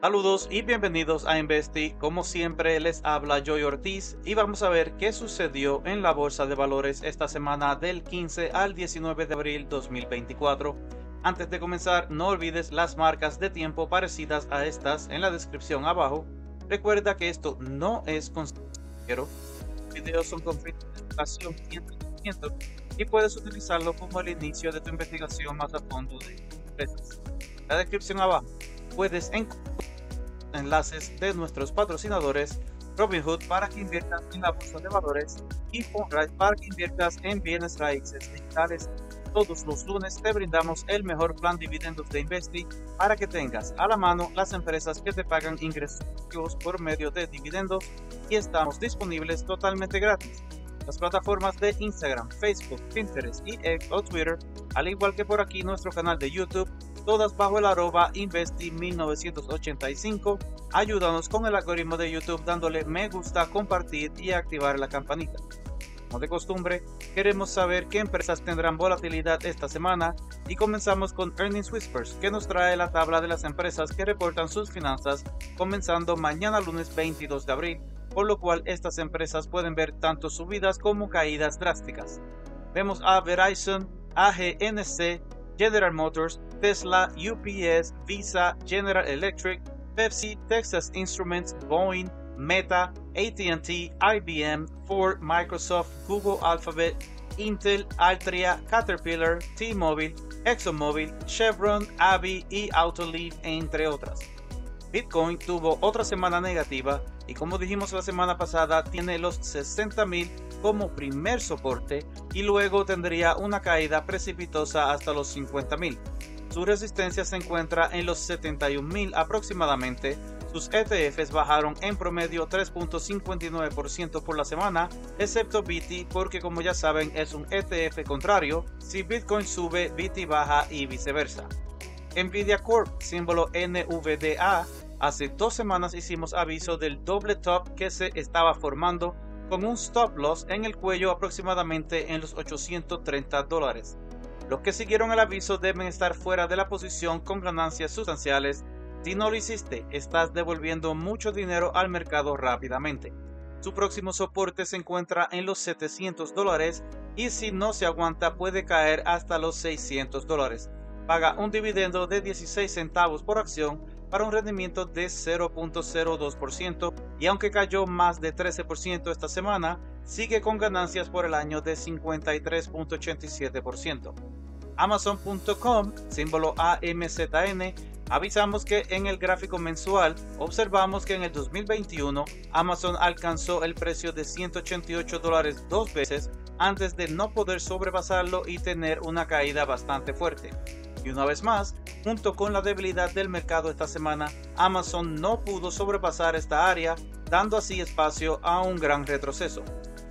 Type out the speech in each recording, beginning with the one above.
Saludos y bienvenidos a Investi. Como siempre les habla Joy Ortiz y vamos a ver qué sucedió en la bolsa de valores esta semana del 15 al 19 de abril 2024. Antes de comenzar, no olvides las marcas de tiempo parecidas a estas en la descripción abajo. Recuerda que esto no es consejero. Los videos son con de educación y entretenimiento y puedes utilizarlo como el inicio de tu investigación más a fondo de empresas. La descripción abajo puedes encontrar enlaces de nuestros patrocinadores Robinhood para que inviertas en la bolsa de valores y Fundrise para que inviertas en bienes raíces digitales. Todos los lunes te brindamos el mejor plan dividendos de Investi para que tengas a la mano las empresas que te pagan ingresos por medio de dividendos y estamos disponibles totalmente gratis. Las plataformas de Instagram, Facebook, Pinterest y X o Twitter, al igual que por aquí nuestro canal de YouTube todas bajo el arroba Investi1985. Ayúdanos con el algoritmo de YouTube dándole me gusta, compartir y activar la campanita. Como de costumbre, queremos saber qué empresas tendrán volatilidad esta semana y comenzamos con Earnings Whispers, que nos trae la tabla de las empresas que reportan sus finanzas comenzando mañana lunes 22 de abril, por lo cual estas empresas pueden ver tanto subidas como caídas drásticas. Vemos a Verizon, AGNC, General Motors, Tesla, UPS, Visa, General Electric, Pepsi, Texas Instruments, Boeing, Meta, AT&T, IBM, Ford, Microsoft, Google Alphabet, Intel, Altria, Caterpillar, T-Mobile, ExxonMobil, Chevron, Avi y Autoliv, entre otras. Bitcoin tuvo otra semana negativa y como dijimos la semana pasada tiene los 60.000 como primer soporte y luego tendría una caída precipitosa hasta los 50.000. Su resistencia se encuentra en los 71.000 aproximadamente. Sus ETFs bajaron en promedio 3.59% por la semana, excepto BT porque como ya saben es un ETF contrario, si Bitcoin sube, BT baja y viceversa. Nvidia Corp, símbolo NVDA, hace dos semanas hicimos aviso del doble top que se estaba formando con un stop loss en el cuello aproximadamente en los 830 dólares. Los que siguieron el aviso deben estar fuera de la posición con ganancias sustanciales. Si no lo hiciste, estás devolviendo mucho dinero al mercado rápidamente. Su próximo soporte se encuentra en los 700 dólares y si no se aguanta puede caer hasta los 600 dólares. Paga un dividendo de 16 centavos por acción para un rendimiento de 0.02% y aunque cayó más de 13% esta semana, sigue con ganancias por el año de 53.87%. Amazon.com, símbolo AMZN, avisamos que en el gráfico mensual observamos que en el 2021 Amazon alcanzó el precio de 188 dólares dos veces antes de no poder sobrepasarlo y tener una caída bastante fuerte. Y una vez más, junto con la debilidad del mercado esta semana, Amazon no pudo sobrepasar esta área, dando así espacio a un gran retroceso.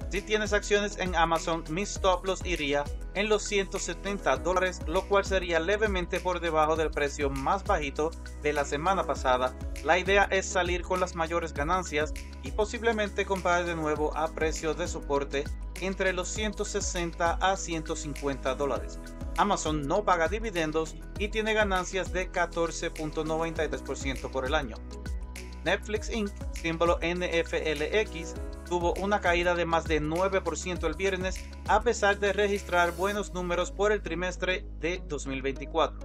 Si tienes acciones en Amazon, mi stop loss iría en los 170 dólares, lo cual sería levemente por debajo del precio más bajito de la semana pasada. La idea es salir con las mayores ganancias y posiblemente comprar de nuevo a precios de soporte entre los 160 a 150 dólares. Amazon no paga dividendos y tiene ganancias de 14.93% por el año. Netflix Inc., símbolo NFLX, tuvo una caída de más de 9% el viernes a pesar de registrar buenos números por el trimestre de 2024.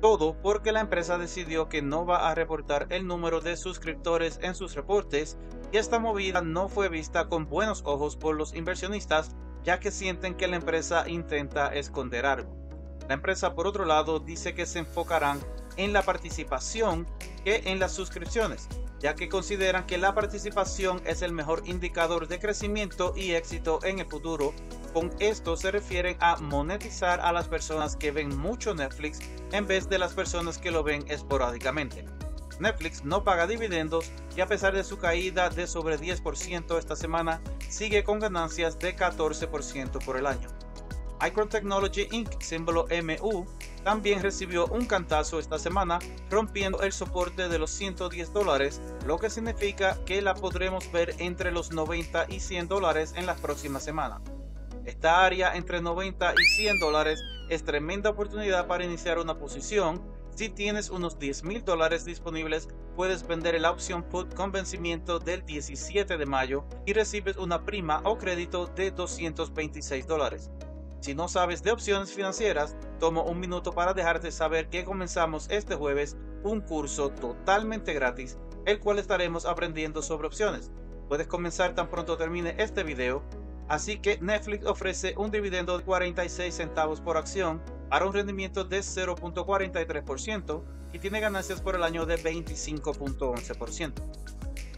Todo porque la empresa decidió que no va a reportar el número de suscriptores en sus reportes y esta movida no fue vista con buenos ojos por los inversionistas ya que sienten que la empresa intenta esconder algo. La empresa, por otro lado, dice que se enfocarán en la participación que en las suscripciones, ya que consideran que la participación es el mejor indicador de crecimiento y éxito en el futuro. Con esto se refieren a monetizar a las personas que ven mucho Netflix en vez de las personas que lo ven esporádicamente. Netflix no paga dividendos y a pesar de su caída de sobre 10% esta semana, sigue con ganancias de 14% por el año. Micron Technology Inc., símbolo MU, también recibió un cantazo esta semana, rompiendo el soporte de los 110 dólares, lo que significa que la podremos ver entre los 90 y 100 dólares en las próximas semanas. Esta área entre 90 y 100 dólares es tremenda oportunidad para iniciar una posición Si tienes unos 10 mil dólares disponibles, puedes vender la opción put con vencimiento del 17 de mayo y recibes una prima o crédito de 226 dólares. Si no sabes de opciones financieras, tomo un minuto para dejarte saber que comenzamos este jueves un curso totalmente gratis, el cual estaremos aprendiendo sobre opciones. Puedes comenzar tan pronto termine este video, así que Netflix ofrece un dividendo de 46 centavos por acción para un rendimiento de 0.43% y tiene ganancias por el año de 25.11%.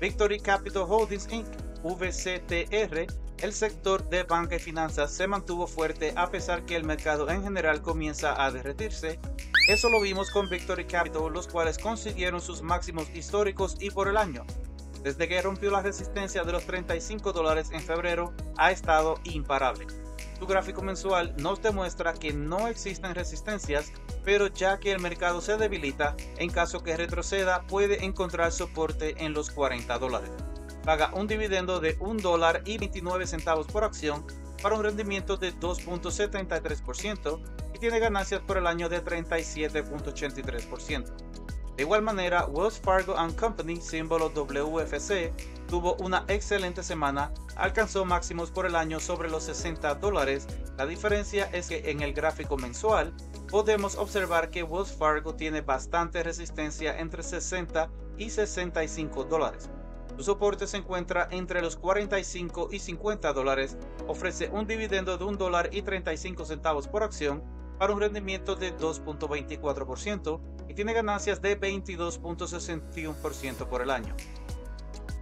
Victory Capital Holdings Inc. VCTR, el sector de banca y finanzas se mantuvo fuerte a pesar que el mercado en general comienza a derretirse. Eso lo vimos con Victory Capital, los cuales consiguieron sus máximos históricos y por el año. Desde que rompió la resistencia de los 35 dólares en febrero, ha estado imparable. Su gráfico mensual nos demuestra que no existen resistencias, pero ya que el mercado se debilita, en caso que retroceda puede encontrar soporte en los 40 dólares. Paga un dividendo de 1 dólar y 29 centavos por acción para un rendimiento de 2.73% y tiene ganancias por el año de 37.83%. De igual manera, Wells Fargo Company, símbolo WFC, tuvo una excelente semana, alcanzó máximos por el año sobre los 60 dólares. La diferencia es que en el gráfico mensual podemos observar que Wells Fargo tiene bastante resistencia entre 60 y 65 dólares. Su soporte se encuentra entre los 45 y 50 dólares, ofrece un dividendo de 1 dólar y 35 centavos por acción para un rendimiento de 2.24% y tiene ganancias de 22.61% por el año.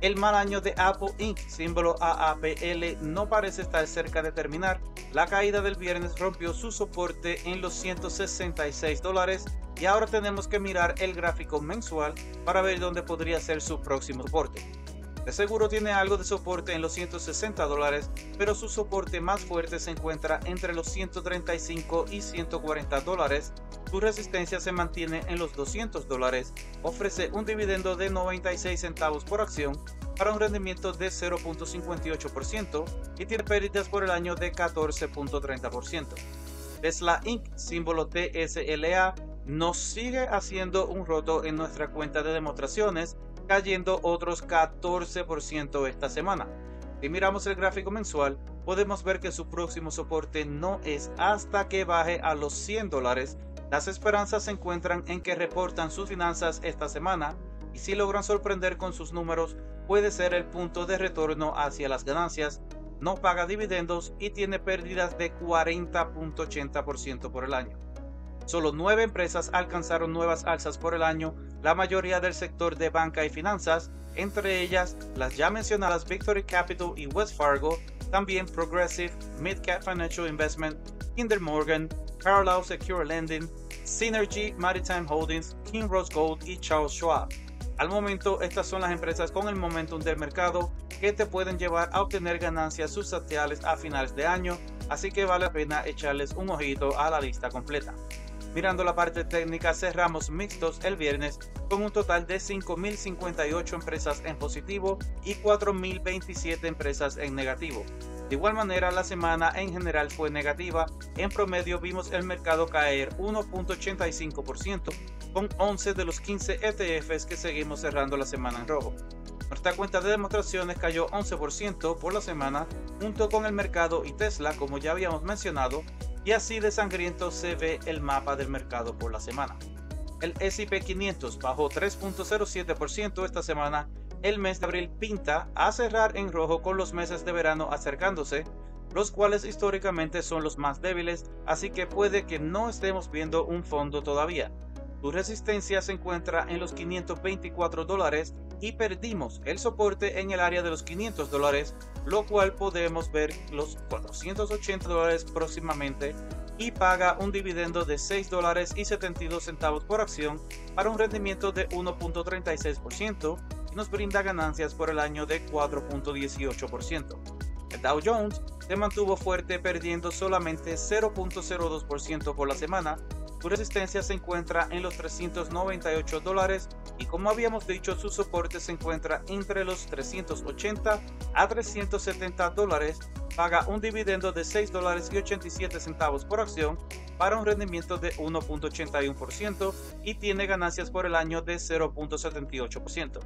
El mal año de Apple Inc., símbolo AAPL, no parece estar cerca de terminar. La caída del viernes rompió su soporte en los 166 dólares y ahora tenemos que mirar el gráfico mensual para ver dónde podría ser su próximo soporte. De seguro tiene algo de soporte en los 160 dólares, pero su soporte más fuerte se encuentra entre los 135 y 140 dólares. Su resistencia se mantiene en los 200 dólares, ofrece un dividendo de 96 centavos por acción para un rendimiento de 0.58% y tiene pérdidas por el año de 14.30%. Tesla Inc., símbolo TSLA, nos sigue haciendo un roto en nuestra cuenta de demostraciones cayendo otros 14% esta semana. Si miramos el gráfico mensual, podemos ver que su próximo soporte no es hasta que baje a los 100 dólares. Las esperanzas se encuentran en que reportan sus finanzas esta semana y si logran sorprender con sus números, puede ser el punto de retorno hacia las ganancias. No paga dividendos y tiene pérdidas de 40.80% por el año. Solo nueve empresas alcanzaron nuevas alzas por el año, la mayoría del sector de banca y finanzas, entre ellas las ya mencionadas Victory Capital y West Fargo, también Progressive, Midcap Financial Investment, Kinder Morgan, Carlyle Secure Lending, Synergy Maritime Holdings, King Rose Gold y Charles Schwab. Al momento, estas son las empresas con el momentum del mercado que te pueden llevar a obtener ganancias sustanciales a finales de año, así que vale la pena echarles un ojito a la lista completa. Mirando la parte técnica, cerramos mixtos el viernes con un total de 5.058 empresas en positivo y 4.027 empresas en negativo. De igual manera, la semana en general fue negativa. En promedio vimos el mercado caer 1.85%, con 11 de los 15 ETFs que seguimos cerrando la semana en rojo. Nuestra cuenta de demostraciones cayó 11% por la semana, junto con el mercado y Tesla, como ya habíamos mencionado, y así de sangriento se ve el mapa del mercado por la semana. El S&P 500 bajó 3.07% esta semana. El mes de abril pinta a cerrar en rojo con los meses de verano acercándose, los cuales históricamente son los más débiles, así que puede que no estemos viendo un fondo todavía. Su resistencia se encuentra en los 524 dólares y perdimos el soporte en el área de los 500 dólares, lo cual podemos ver los 480 dólares próximamente y paga un dividendo de 6 dólares y 72 centavos por acción para un rendimiento de 1.36% y nos brinda ganancias por el año de 4.18%. El Dow Jones se mantuvo fuerte perdiendo solamente 0.02% por la semana su resistencia se encuentra en los 398 dólares y como habíamos dicho su soporte se encuentra entre los 380 a 370 dólares. Paga un dividendo de 6 dólares y 87 centavos por acción para un rendimiento de 1.81% y tiene ganancias por el año de 0.78%.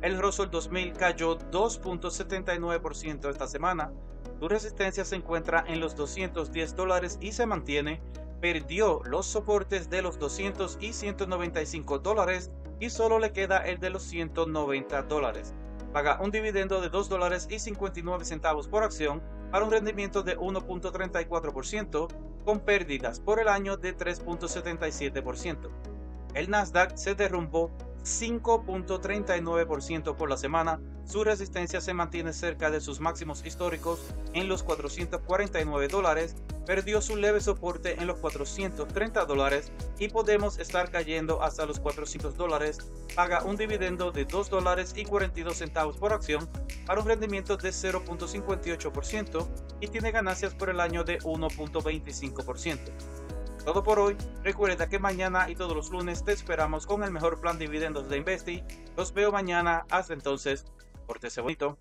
El Russell 2000 cayó 2.79% esta semana. Su resistencia se encuentra en los 210 dólares y se mantiene. Perdió los soportes de los 200 y 195 dólares y solo le queda el de los 190 dólares. Paga un dividendo de 2 dólares y 59 centavos por acción para un rendimiento de 1.34% con pérdidas por el año de 3.77%. El Nasdaq se derrumbó 5.39% por la semana. Su resistencia se mantiene cerca de sus máximos históricos en los 449 dólares. Perdió su leve soporte en los 430 dólares y podemos estar cayendo hasta los 400 dólares. Paga un dividendo de 2 dólares y 42 centavos por acción para un rendimiento de 0.58% y tiene ganancias por el año de 1.25% todo por hoy. Recuerda que mañana y todos los lunes te esperamos con el mejor plan de dividendos de Investi. Los veo mañana. Hasta entonces, pórtese bonito.